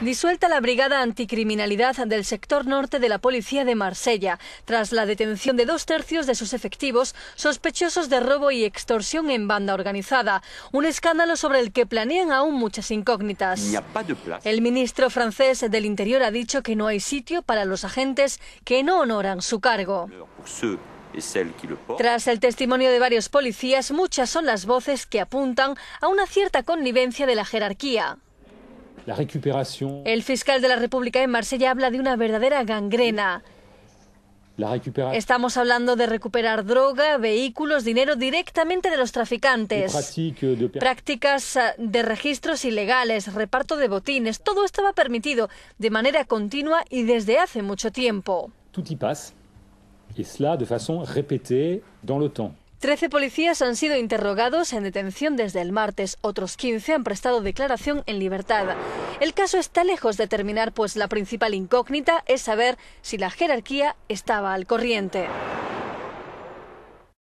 Disuelta la Brigada Anticriminalidad del sector norte de la Policía de Marsella, tras la detención de dos tercios de sus efectivos sospechosos de robo y extorsión en banda organizada. Un escándalo sobre el que planean aún muchas incógnitas. El ministro francés del Interior ha dicho que no hay sitio para los agentes que no honoran su cargo. Tras el testimonio de varios policías, muchas son las voces que apuntan a una cierta connivencia de la jerarquía. El fiscal de la República en Marsella habla de una verdadera gangrena. Estamos hablando de recuperar droga, vehículos, dinero directamente de los traficantes. Prácticas ah, de registros ilegales, reparto de botines, todo estaba permitido de manera continua y desde hace mucho tiempo. Tout y passe, et cela de façon répétée dans le temps. Trece policías han sido interrogados en detención desde el martes. Otros 15 han prestado declaración en libertad. El caso está lejos de terminar, pues la principal incógnita es saber si la jerarquía estaba al corriente.